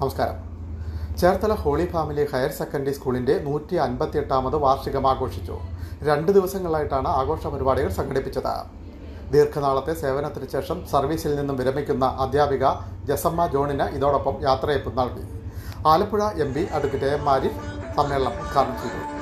നമസ്കാരം. Cherthala holy family higher secondary സ്കൂളിന്റെ നൂറ്റി അൻപത്തി എട്ടാമത് വാർഷികം ആഘോഷിച്ചു. രണ്ട് ദിവസങ്ങളിലായിട്ടാണ് ആഘോഷ പരിപാടികൾ സംഘടിപ്പിച്ചത്. ദീർഘനാളത്തെ സേവനത്തിന് ശേഷം സർവീസിൽ നിന്നും വിരമിക്കുന്ന അധ്യാപിക ജസമ്മ ജോണിന് ഇതോടൊപ്പം യാത്രയപ്പ് നൽകി. Alappuzha M P advocate M Arif സമ്മേളനം ഉദ്ഘാടനം ചെയ്തു.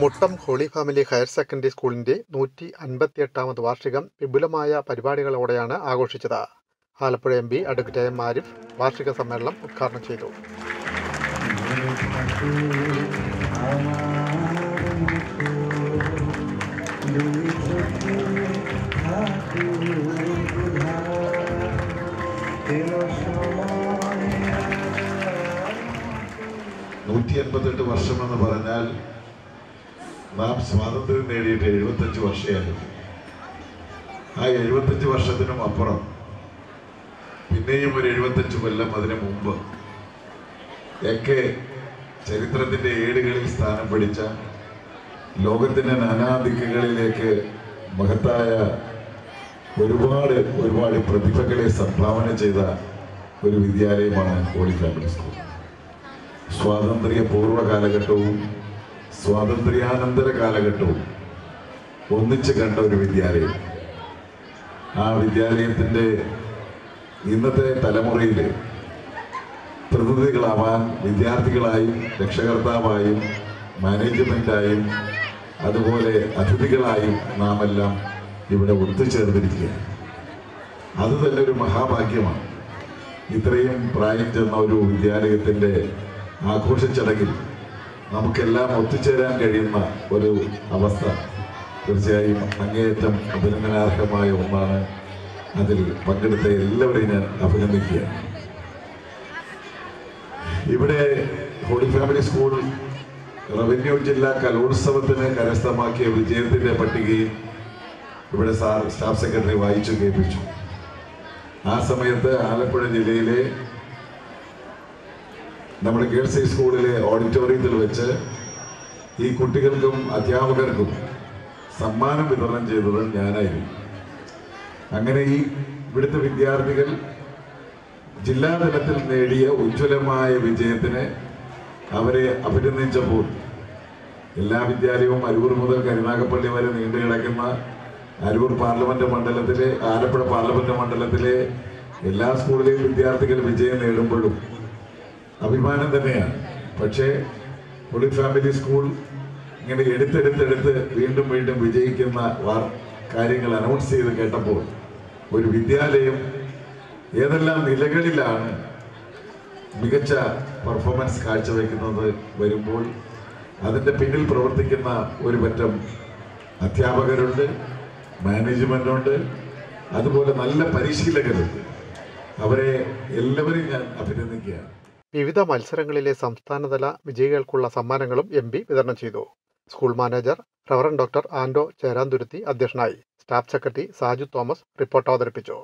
Muttam holy family higher secondary സ്കൂളിന്റെ നൂറ്റി അൻപത്തിയെട്ടാമത് വാർഷികം വിപുലമായ പരിപാടികളോടെയാണ് ആഘോഷിച്ചത്. Alappuzha M P advocate M Arif വാർഷിക സമ്മേളനം ഉദ്ഘാടനം ചെയ്തു. നൂറ്റി എൺപത്തെട്ട് വർഷമെന്ന് പറഞ്ഞാൽ നാം സ്വാതന്ത്ര്യം നേടിയിട്ട് എഴുപത്തഞ്ച് വർഷമായിരുന്നു ആ എഴുപത്തഞ്ച് വർഷത്തിനും അപ്പുറം പിന്നെയും ഒരു എഴുപത്തഞ്ച് കൊല്ലം അതിനു മുമ്പ് ഒക്കെ ചരിത്രത്തിന്റെ ഏടുകളിൽ സ്ഥാനം പിടിച്ച ലോകത്തിന്റെ നാനാദിക്കുകളിലേക്ക് മഹത്തായ ഒരുപാട് ഒരുപാട് പ്രതിഭകളെ സംഭാവന ചെയ്ത ഒരു വിദ്യാലയമാണ് ഹോളി ഫാമിലി സ്കൂൾ. സ്വാതന്ത്ര്യ പൂർവ കാലഘട്ടവും സ്വാതന്ത്ര്യാനന്തര കാലഘട്ടവും ഒന്നിച്ച് കണ്ട ഒരു വിദ്യാലയം. ആ വിദ്യാലയത്തിന്റെ ഇന്നത്തെ തലമുറയിൽ പ്രതിനിധികളാവാൻ വിദ്യാർത്ഥികളായും രക്ഷകർത്താവായും മാനേജ്മെന്റായും അതുപോലെ അതിഥികളായും നാം എല്ലാം ഇവിടെ ഒത്തുചേർന്നിരിക്കുകയാണ്. അത് തന്നെ ഒരു മഹാഭാഗ്യമാണ്. ഇത്രയും പ്രായം ചെന്ന ഒരു വിദ്യാലയത്തിന്റെ ആഘോഷ ചടങ്ങിൽ നമുക്കെല്ലാം ഒത്തുചേരാൻ കഴിയുന്ന ഒരു അവസ്ഥ. തീർച്ചയായും അങ്ങേയറ്റം അഭിനന്ദനാർഹമായ ഒന്നാണ് അതിൽ പങ്കെടുത്ത എല്ലാവരെയും ഞാൻ അഭിനന്ദിക്കുകയാണ് ഇവിടെ ഹോളി ഫാമിലി സ്കൂൾ റവന്യൂ ജില്ലാ കലോത്സവത്തിന് കരസ്ഥമാക്കിയ വിജയത്തിന്റെ പട്ടികയും ഇവിടെ സാർ സ്റ്റാഫ് സെക്രട്ടറി വായിച്ചു കേൾപ്പിച്ചു. ആ സമയത്ത് ആലപ്പുഴ ജില്ലയിലെ നമ്മുടെ ഗേൾസ് ഹൈ സ്കൂളിലെ ഓഡിറ്റോറിയത്തിൽ വെച്ച് ഈ കുട്ടികൾക്കും അധ്യാപകർക്കും സമ്മാനം വിതരണം ചെയ്തത് ഞാനായിരുന്നു. അങ്ങനെ ഈ ഇവിടുത്തെ വിദ്യാർത്ഥികൾ ജില്ലാതലത്തിൽ നേടിയ ഉജ്ജ്വലമായ വിജയത്തിന് അവരെ അഭിനന്ദിച്ചപ്പോൾ എല്ലാ വിദ്യാലയവും അരൂർ മുതൽ കരുനാഗപ്പള്ളി വരെ നീണ്ടു കിടക്കുന്ന അരൂർ പാർലമെന്റ് മണ്ഡലത്തിലെ ആലപ്പുഴ പാർലമെന്റ് മണ്ഡലത്തിലെ എല്ലാ സ്കൂളിലെയും വിദ്യാർത്ഥികൾ വിജയം നേടുമ്പോഴും അഭിമാനം തന്നെയാണ്. പക്ഷേ പുളി ഫാമിലി സ്കൂൾ ഇങ്ങനെ എടുത്തെടുത്തെടുത്ത് വീണ്ടും വീണ്ടും വിജയിക്കുന്ന കാര്യങ്ങൾ അനൗൺസ് ചെയ്ത് കേട്ടപ്പോൾ ഒരു വിദ്യാലയം ഏതെല്ലാം നിലകളിലാണ് മികച്ച പെർഫോമൻസ് കാഴ്ചവെക്കുന്നത് വരുമ്പോൾ അതിന്റെ പിന്നിൽ പ്രവർത്തിക്കുന്ന ഒരു പറ്റം അധ്യാപകരുണ്ട് മാനേജ്മെന്റുണ്ട് അതുപോലെ നല്ല പരിശീലകരുണ്ട്. അവരെ എല്ലാവരെയും ഞാൻ അഭിനന്ദിക്കുകയാണ്. വിവിധ മത്സരങ്ങളിലെ സംസ്ഥാനതല വിജയികൾക്കുള്ള സമ്മാനങ്ങളും എം പി വിതരണം ചെയ്തു. School manager reverend doctor Ando Cheranthuruthy അധ്യക്ഷനായി. Staff secretary Saju Thomas report അവതരിപ്പിച്ചു.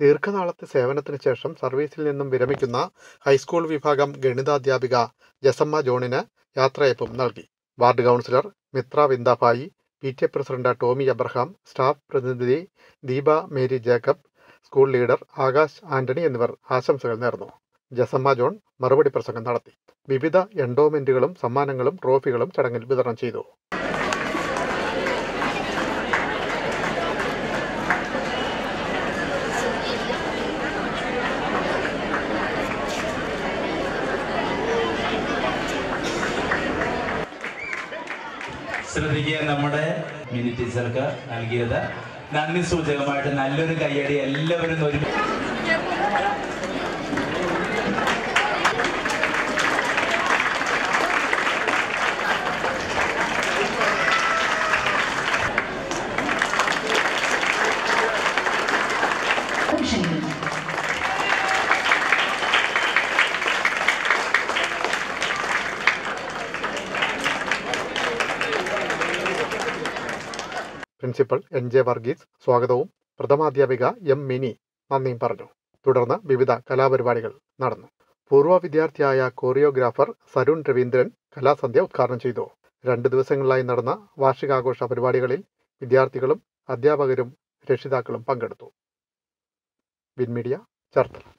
ദീർഘനാളത്തെ സേവനത്തിന് ശേഷം സർവീസിൽ നിന്നും വിരമിക്കുന്ന ഹൈസ്കൂൾ വിഭാഗം ഗണിതാധ്യാപിക ജസമ്മ ജോണിന് യാത്രയപ്പും നൽകി. Ward councillor Mithra Vindabhai P T A president Tommy Abraham staff പ്രതിനിധി Deepa Mary Jacob school leader Akash Antony എന്നിവർ ആശംസകൾ നേർന്നു. ജസമ്മ ജോൺ മറുപടി പ്രസംഗം നടത്തി. വിവിധ എൻഡോമെന്റുകളും സമ്മാനങ്ങളും ട്രോഫികളും ചടങ്ങിൽ വിതരണം ചെയ്തു. ശ്രദ്ധിക്കുക നമ്മുടെ മിനി ടീച്ചർക്ക് നൽകിയത്. നന്ദി സൂചകമായിട്ട് നല്ലൊരു കയ്യടി. എല്ലാവരും ഒരു പ്രിൻസിപ്പൽ എൻ ജെ വർഗീസ്. സ്വാഗതവും. പ്രഥമാധ്യാപിക എം മിനി. നന്ദിയും പറഞ്ഞു. തുടർന്ന് വിവിധ കലാപരിപാടികൾ നടന്നു. പൂർവ വിദ്യാർത്ഥിയായ കോറിയോഗ്രാഫർ സരുൺ രവീന്ദ്രൻ കലാസന്ധ്യ ഉദ്ഘാടനം ചെയ്തു. രണ്ട് ദിവസങ്ങളിലായി നടന്ന വാർഷികാഘോഷ പരിപാടികളിൽ വിദ്യാർത്ഥികളും അധ്യാപകരും രക്ഷിതാക്കളും പങ്കെടുത്തു. വിൻമീഡിയ ചേർത്തല.